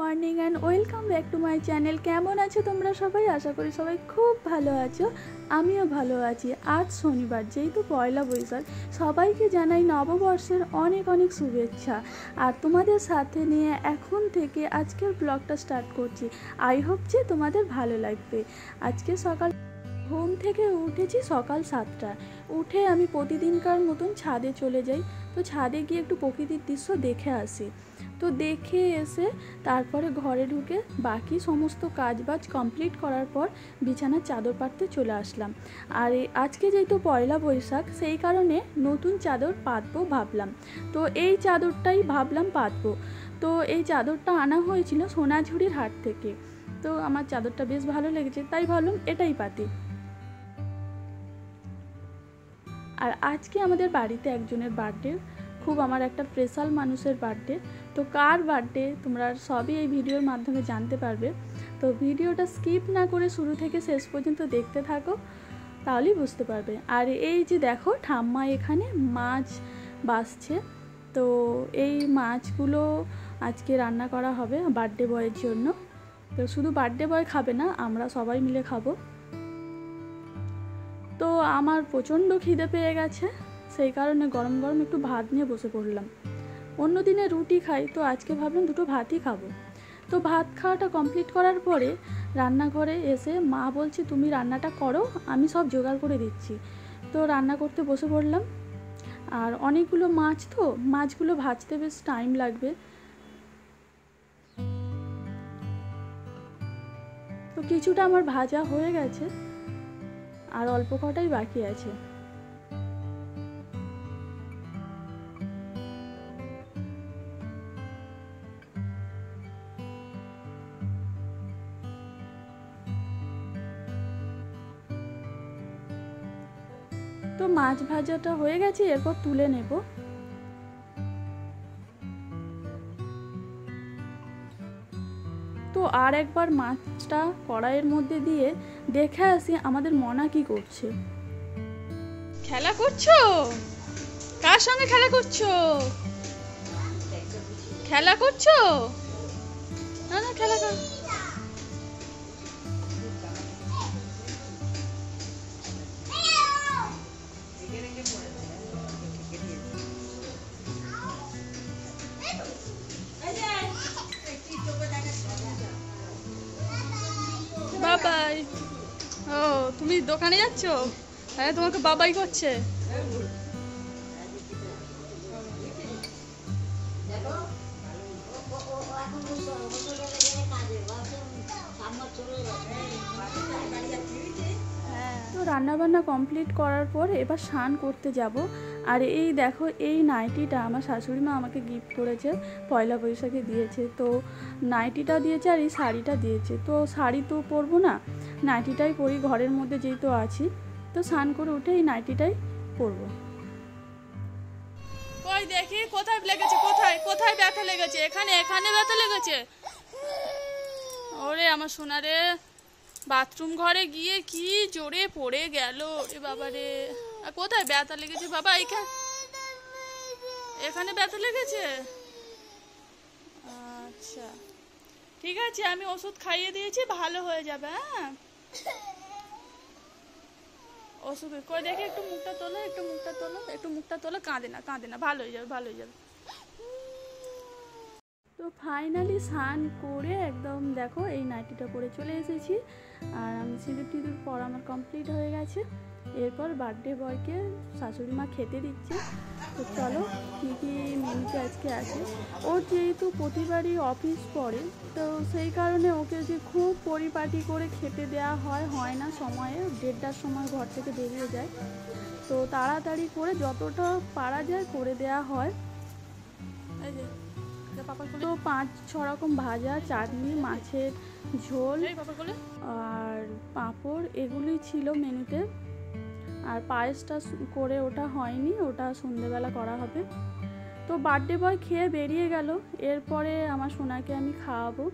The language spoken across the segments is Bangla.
Morning and welcome back to my channel কেমন আছো তোমরা সবাই? আশা করি সবাই খুব ভালো আছো। আমিও ভালো আছি। আজ শনিবার, যেহেতু পয়লা বৈশাখ, সবাইকে জানাই নববর্ষের অনেক অনেক শুভেচ্ছা। আর তোমাদের সাথে নিয়ে এখন থেকে আজকের ব্লগটা স্টার্ট করছি। আই হোপ যে তোমাদের ভালো লাগবে। আজকে সকাল ঘুম থেকে উঠেছি সকাল সাতটা। উঠে আমি প্রতিদিনকার মতন ছাদে চলে যাই। তো ছাদে গিয়ে একটু প্রকৃতির দৃশ্য দেখে আসি। তো দেখে এসে তারপরে ঘরে ঢুকে বাকি সমস্ত কাজবাজ কমপ্লিট করার পর বিছানার চাদর পাততে চলে আসলাম। আর আজকে যেহেতু পয়লা বৈশাখ, সেই কারণে নতুন চাদর পাতবো ভাবলাম। তো এই চাদরটাই ভাবলাম পাতবো। তো এই চাদরটা আনা হয়েছিল সোনাঝুরির হাট থেকে। তো আমার চাদরটা বেশ ভালো লেগেছে, তাই ভাবলাম এটাই পাতি। আর আজকে আমাদের বাড়িতে একজনের বার্থডে খুব আমার একটা স্পেশাল মানুষের বার্থডে। তো কার বার্থডে তোমরা সবই এই ভিডিওর মাধ্যমে জানতে পারবে। তো ভিডিওটা স্কিপ না করে শুরু থেকে শেষ পর্যন্ত দেখতে থাকো, তাহলেই বুঝতে পারবে। আর এই যে দেখো ঠাম্মা এখানে মাছ বাসছে তো এই মাছগুলো আজকে রান্না করা হবে বার্থডে বয়ের জন্য। তো শুধু বার্থডে বয় খাবে না, আমরা সবাই মিলে খাব। তো আমার প্রচণ্ড খিদে পেয়ে গেছে। সেই কারণে গরম গরম একটু ভাত নিয়ে বসে পড়লাম। অন্য দিনে রুটি খাই, তো আজকে ভাবলাম দুটো ভাতই খাব। তো ভাত খাওয়াটা কমপ্লিট করার পরে রান্নাঘরে এসে মা বলছে, তুমি রান্নাটা করো, আমি সব জোগাড় করে দিচ্ছি। তো রান্না করতে বসে পড়লাম। আর অনেকগুলো মাছ তো, মাছগুলো ভাজতে বেশ টাইম লাগবে। তো কিছুটা আমার ভাজা হয়ে গেছে, আর অল্প কটাই বাকি আছে। তো মাছ ভাজাটা হয়ে গেছে, এরপর তুলে নেব। তো আর একবার মাছটা কড়াইয়ের মধ্যে দিয়ে দেখে আসি আমাদের মনা কি করছে। খেলা করছ? কার সঙ্গে খেলা করছ? খেলা করছ? না না, খেলা কর। ও, তুমি দোকানে যাচ্ছ? হ্যাঁ তোমাকে বাবাই করছে। তো রান্নাবান্না কমপ্লিট করার পর এবার স্নান করতে যাব। আর এই দেখো, এই নাইটিটা আমার শাশুড়ি মা আমাকে গিফট করেছে, পয়লা বৈশাখে দিয়েছে। তো নাইটিটা দিয়েছে আর এই শাড়িটা দিয়েছে। তো শাড়ি তো পরবো না নাইটিটাই পরি, ঘরের মধ্যে যেহেতু আছি, তো স্নান করে উঠে এই নাইটিটাই পরবো। কই দেখি, কোথায় লেগেছে, কোথায় কোথায় ব্যথা লেগেছে? এখানে এখানে ব্যথা লেগেছে? ওরে আমার সোনারে, বাথরুম ঘরে গিয়ে কি জোরে পড়ে গেল রে বাবা রে। আর কোথায় ব্যথা লেগেছে বাবা? এখানে এখানে ব্যথা লেগেছে? আচ্ছা। ঠিক আছে, আমি ওষুধ খাইয়ে দিয়েছি, ভালো হয়ে যাবে হ্যাঁ? ওষুধ করে। দেখে, একটু মুখটা তোলো, একটু মুখটা তোলো, একটু মুখটা তোলো, কাঁদে না কাঁদে না, ভালো হয়ে যাবে, ভালো হয়ে যাবে। তো ফাইনালি স্নান করে একদম দেখো, এই নাইটিটা করে চলে এসেছি। আর আমি সিঁদুর টিঁদুর পর আমার কমপ্লিট হয়ে গেছে। এরপর বার্থডে বয়কে শাশুড়ি মা খেতে দিচ্ছে। তো চলো কী কী মেনুতে আজকে আছে? ওর যেহেতু প্রতিবারই অফিস পড়ে তো সেই কারণে ওকে যে খুব পরিপাটি করে খেতে দেওয়া হয় হয় না সময়ে দেড়টার সময় ঘর থেকে বেরিয়ে যায়। তো তাড়াতাড়ি করে যতটা পারা যায় করে দেওয়া হয়। তো পাঁচ ছ রকম ভাজা চাটনি মাছের ঝোল আর পাঁপড় এগুলি ছিল মেনুতে। আর পায়েসটা করে ওটা হয়নি, ওটা সন্ধেবেলা করা হবে। তো বার্থডে বয় খেয়ে বেরিয়ে গেল, এরপরে আমার সোনাকে আমি খাওয়াবো।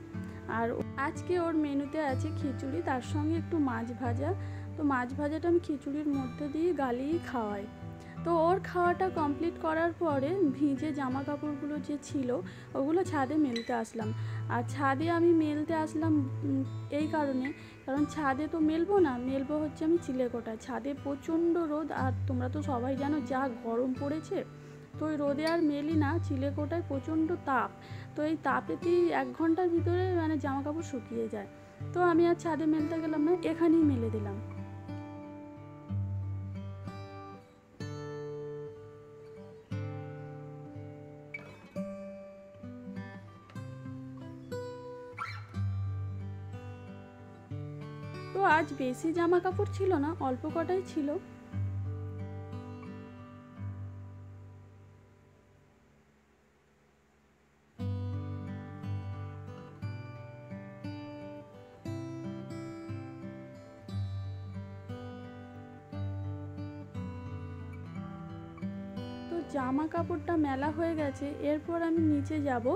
আর আজকে ওর মেনুতে আছে খিচুড়ি, তার সঙ্গে একটু মাছ ভাজা। তো মাছ ভাজাটা আমি খিচুড়ির মধ্যে দিয়ে গালিয়ে খাওয়াই। তো ওর খাওয়াটা কমপ্লিট করার পরে ভিজে জামা কাপড়গুলো যে ছিল, ওগুলো ছাদে মেলতে আসলাম। আর ছাদে আমি মেলতে আসলাম এই কারণে কারণ ছাদে তো মেলবো না, মেলবো হচ্ছে আমি চিলেকোটায় ছাদে প্রচণ্ড রোদ আর তোমরা তো সবাই জানো যা গরম পড়েছে। তো ওই রোদে আর মেলি না, চিলেকোটায় প্রচণ্ড তাপ। তো এই তাপেতেই এক ঘণ্টার ভিতরে মানে জামা কাপড় শুকিয়ে যায়। তো আমি আর ছাদে মেলতে গেলাম না, এখানেই মেলে দিলাম। আজ বেশি জামা কাপড় ছিল না, অল্প কটাই ছিল। জামা কাপড়টা মেলা হয়ে গেছে, এরপর আমি নিচে যাব।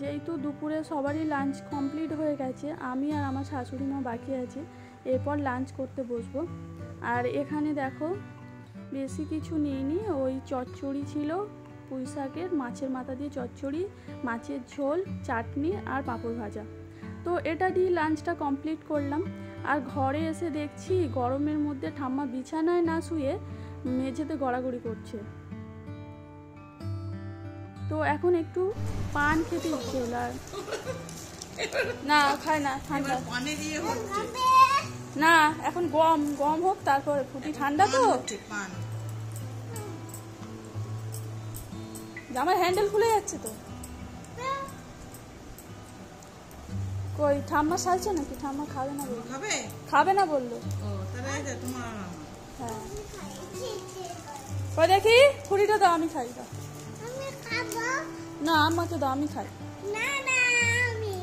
যেহেতু দুপুরে সবারই লাঞ্চ কমপ্লিট হয়ে গেছে, আমি আর আমার শাশুড়ি মা বাকি আছে, এরপর লাঞ্চ করতে বসবো। আর এখানে দেখো, বেশি কিছু নিইনি ওই চচ্চড়ি ছিল, পুঁই শাকের, মাছের মাথা দিয়ে চচ্চড়ি, মাছের ঝোল, চাটনি আর পাঁপড় ভাজা। তো এটা দিয়ে লাঞ্চটা কমপ্লিট করলাম। আর ঘরে এসে দেখছি গরমের মধ্যে ঠাম্মা বিছানায় না শুয়ে মেঝেতে গড়াগড়ি করছে। তো এখন একটু পান খেতে ইচ্ছে হলো আর। না খায় না ঠান্ডা। না এখন গম গম হোক তারপরে ফুটি ঠান্ডা তো। জামার হ্যান্ডেল খুলে যাচ্ছে তো। কই ঠাম্মা সাজছে নাকি? ঠাম্মা খাবে না বলল। খাবে? খাবে না বলল। আমার। হ্যাঁ। দেখি ফুটিটা দাও আমি খাই দাও। না আমাকে দাও আমি খাই। না না আমি।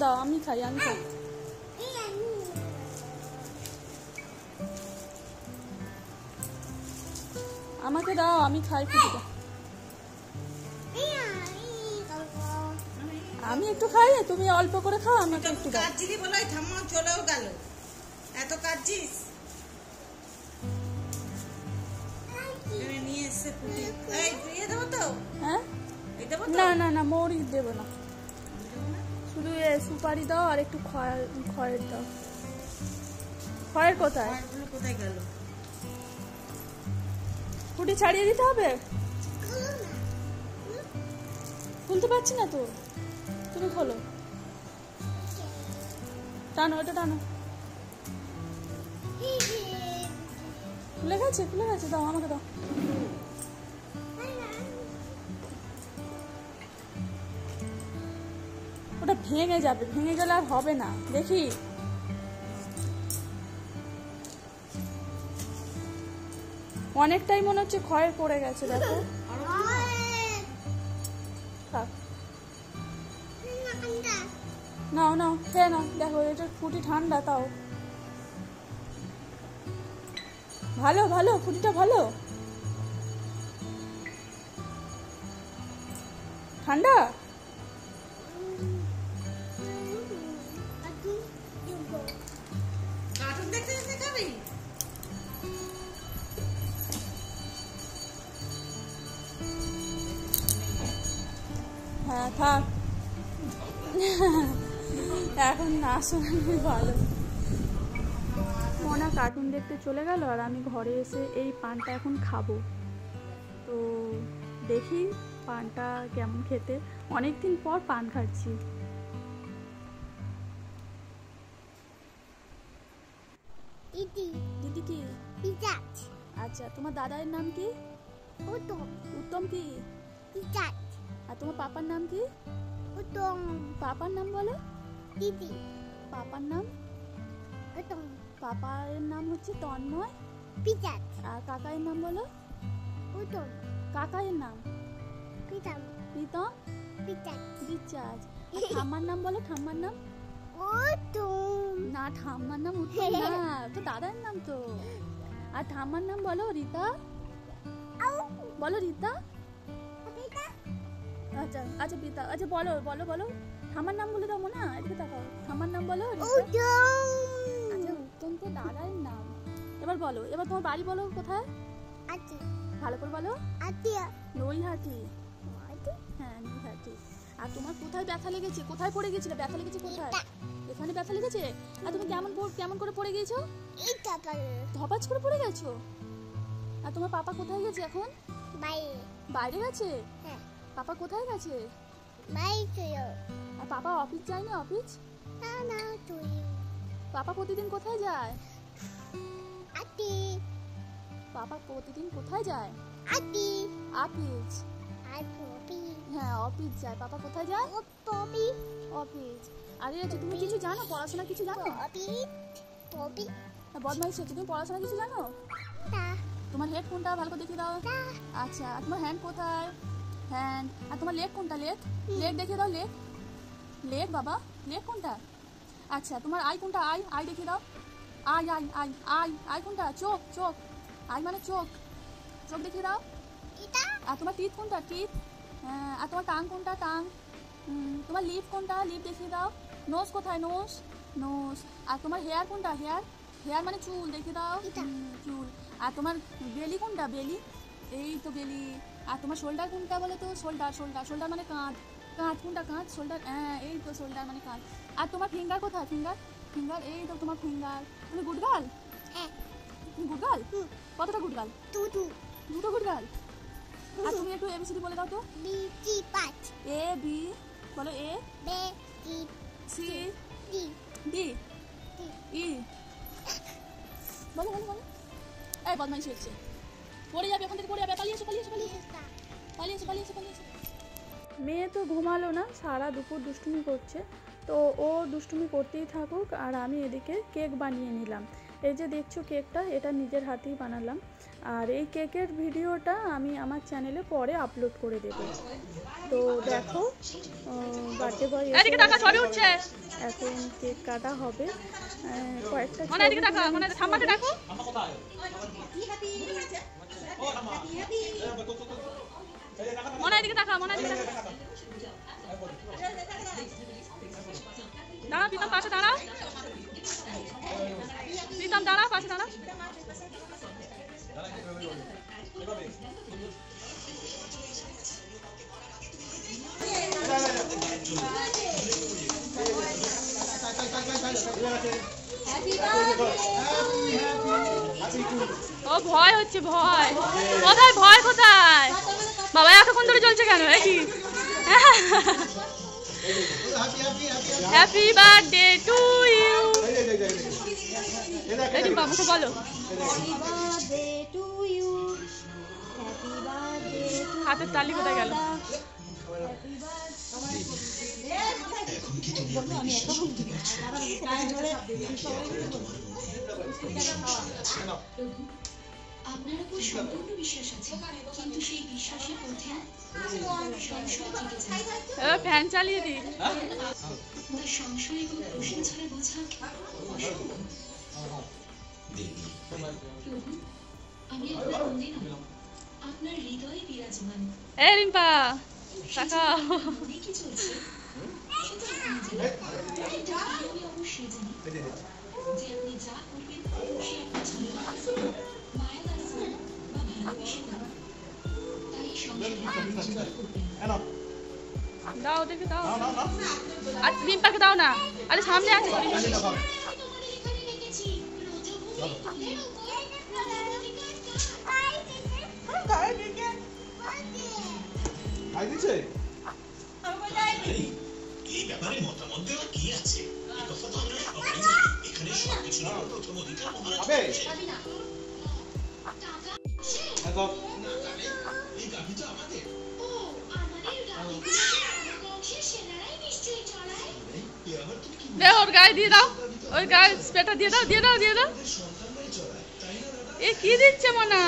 দাও আমি খাই আমি খাই। আমাকে দাও আমি খাই ফুটিটা আমি একটু খাই তুমি অল্প করে খাও আমাকে একটু দাও। কাটছিলি বলে ঠাম্মা চলেও গেল। এত কাটছিস নিয়ে এসছে পুটি। এই দিয়ে দেবো তো। হ্যাঁ? না না না মৌরি দেবো না। শুধু এ সুপারি দাও আর একটু খয়ের খয়ের দাও। খয়ের কোথায়? কোথায় গেল? ফুটি ছাড়িয়ে দিতে হবে? খুলো খুলতে পারছি না তো। তুমি খোলো। টানো এটা টানো। খুলে গেছে খুলে গেছে দাও আমাকে দাও। ভেঙে যাবে, ভেঙে গেলে আর হবে না। দেখি। অনেকটাই মনে হচ্ছে ক্ষয় পড়ে গেছে, দেখো। নাও নাও, খেয়ে নাও। দেখো এটা ফুটি ঠান্ডা, তাও। ভালো ভালো ফুটিটা ভালো। ঠান্ডা? থাক। এখন না শোনালে ভালো। মনা কার্টুন দেখতে চলে গেল আর আমি ঘরে এসে এই পানটা এখন খাব। তো দেখি পানটা কেমন খেতে। অনেক দিন পর পান খাচ্ছি। দিদি। দিদি কি? আচ্ছা তোমার দাদার নাম কি? উত্তম। উত্তম কি? আর তোমার পাপার নাম কি? উত্তম। পাপার নাম বলো। দিদি পাপার নাম? উত্তম। পাপার নাম হচ্ছে তন্ময়। পিজাত আর কাকায়ের নাম বলো? উত্তম। কাকায়ের নাম? পিতাম। প্রীতম পিজাত আর ঠাম্মার নাম বলো? ঠাম্মার নাম? উত্তম। না ঠাম্মার নাম উত্তম না। তো দাদার নাম তো। আর ঠাম্মার নাম বলো? রীতা। বলো রীতা। আচ্ছা আচ্ছা পিতা আচ্ছা বলো বলো বলো। ঠাম্মার নাম বলে দাও মনে এদিকে তাকাও। ঠাম্মার নাম বলো আচ্ছা উত্তম তো দাদার নাম। এবার বলো এবার তোমার বাড়ি বলো কোথায়? আটি ভালো করে বলো। আটি নৈহাটি। হ্যাঁ নৈহাটি। আর তোমার কোথায় ব্যথা লেগেছে? কোথায় পড়ে গেছিলে? ব্যথা লেগেছে কোথায়? এখানে ব্যথা লেগেছে? আর তুমি কেমন পড়- কেমন করে পড়ে গিয়েছো? ধপাচ করে পড়ে গেছো? আর তোমার পাপা কোথায় গেছে এখন? বাইরে। বাইরে গেছে? হ্যাঁ। পাপা কোথায় গেছে? আর পাপা অফিস যায় না অফিস? না না তুই। পাপা প্রতিদিন কোথায় যায়? আটি পাপা প্রতিদিন কোথায় যায়? আটি অফিস। হ্যাঁ অফিস যায়। পাপা কোথায় যায়? পপি। অফিস। আরে আচ্ছা তুমি কিছু জানো? পড়াশোনা কিছু জানো? পপি হ্যাঁ, বদমাইশ তুমি পড়াশোনা কিছু জানো? তোমার হেড কোনটা ভালো করে দেখিয়ে দাও। আচ্ছা তোমার হ্যান্ড কোথায়? হ্যান্ড আর তোমার লেগ কোনটা? লেগ লেগ দেখিয়ে দাও লেগ লেগ বাবা লেগ কোনটা? আচ্ছা তোমার আই কোনটা? আই আই দেখিয়ে দাও। Eye eye eye eye eye কোনটা? চোখ চোখ। আই মানে চোখ। চোখ দেখিয়ে দাও। আর তোমার টিথ কোনটা? টিথ হ্যাঁ আর তোমার টাং কোনটা? টাং। তোমার লিপ কোনটা? লিপ দেখিয়ে দাও। নোজ কোথায়? নোজ নোজ আর তোমার হেয়ার কোনটা? হেয়ার হেয়ার মানে চুল দেখিয়ে দাও। চুল। আর তোমার বেলি কোনটা? বেলি এই তো বেলি আর তোমার শোল্ডার কোনটা বলে তো? শোল্ডার শোল্ডার শোল্ডার মানে কাঁধ। কাঁধ কোনটা? কাঁধ শোল্ডার হ্যাঁ এই তো শোল্ডার মানে কাঁধ। আর তোমার ফিঙ্গার কোথায়? ফিঙ্গার ফিঙ্গার এই তো তোমার ফিঙ্গার তুমি গুড গার্ল হ্যাঁ। তুমি গুড গার্ল কতটা গুড গার্ল টুটু দুটো গুড গার্ল আর তুমি একটু এবিসিডি বলে দাও তো। বি টি পাঁচ। এ বি বলো A B T C D D E বলো বলো বলো। এই বদমাইশি হচ্ছে। পড়ে যাবে ওখান থেকে পড়ে যাবে। পালিয়ে এসো পালিয়ে এসো পালিয়ে এসো। পালিয়ে এসো। পালিয়ে এসো পালিয়ে এসো মেয়ে তো ঘুমালো না সারা দুপুর দুষ্টুমি করছে। তো ও দুষ্টুমি করতেই থাকুক আর আমি এদিকে কেক বানিয়ে নিলাম। এই যে দেখছ কেকটা এটা নিজের হাতেই বানালাম। আর এই কেকের ভিডিওটা আমি আমার চ্যানেলে পরে আপলোড করে দেব। তো দেখো বার্থডে বয় এখন কেক কাটা হবে। কয়েকটা মনে এদিকে তাকা মনে ঠাম্মাকে ডাকো মনে এদিকে তাকা মনে এদিকে তাকা দাঁড়া প্রীতম পাশে দাঁড়া প্রীতম দাঁড়া পাশে দাঁড়া ও, ভয় হচ্ছে, ভয়। কোথায় ভয় কোথায়? বাবা, এতক্ষণ ধরে চলছে কেন এ হ্যাপি বার্থডে টু ইউ এই বাবুকে বলো। হাতের তালি কোথায় গেল? আপনার উপর সম্পূর্ণ বিশ্বাস আছে কিন্তু সেই বিশ্বাসের মধ্যে সংশয় থেকে যায় ফ্যান চালিয়ে দি আপনার সংশয় এবং প্রশ্ন ছাড়া বোঝা অসম্ভব। প্রভু আমি আপনার আপনার হৃদয়ে বিরাজমান। এ রিম্পা তাকাও কি চলছে সেটা আমি অবশ্যই জানি। যে আপনি যা করবেন সে আপনার জন্য মায়া দ্বারা করুন বা ভালোবেসে করুন তাই সংসারে দাও ওদেরকে দাও। আর রিম্পাকে দাও না। আরে সামনে আছে। খাই দিচ্ছে এই ব্যাপারে মতামত দেওয়ার কি আছে? এই কথা তো আমরা সবাই জানি। এখানে সবকিছু নিয়ে প্রথম অধিকার এই গাভী তো আমাদের। ওর গায়ে দিয়ে দাও। ওর গায়ে স্প্রেটা দিয়ে দাও দিয়ে দাও দিয়ে দাও। সন্তানরাই চড়ায়। তাই না দাদা? এ কি দিচ্ছে মনা?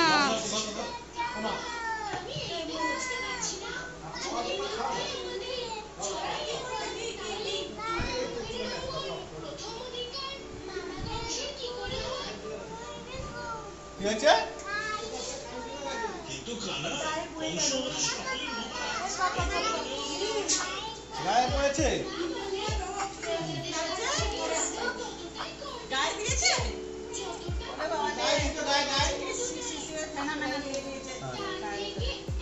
হয়েছে? কিন্তু কানা গায়ে পড়েছে গায়ে দিয়েছে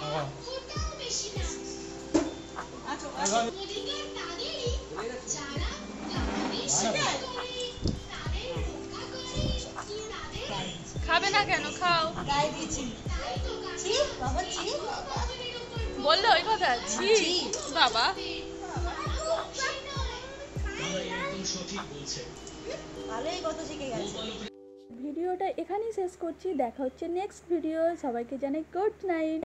ওরে খাবে না কেন? খাও। গায়ে দিয়েছি। ছি, বাবা ছি। বলল ওই কথা? ছি? বাবা। একদম সঠিক বলছে ভালোই কথা শিখে গেছে। ভিডিওটা এখানেই শেষ করছি। দেখা হচ্ছে নেক্সট ভিডিও সবাইকে জানাই গুড নাইট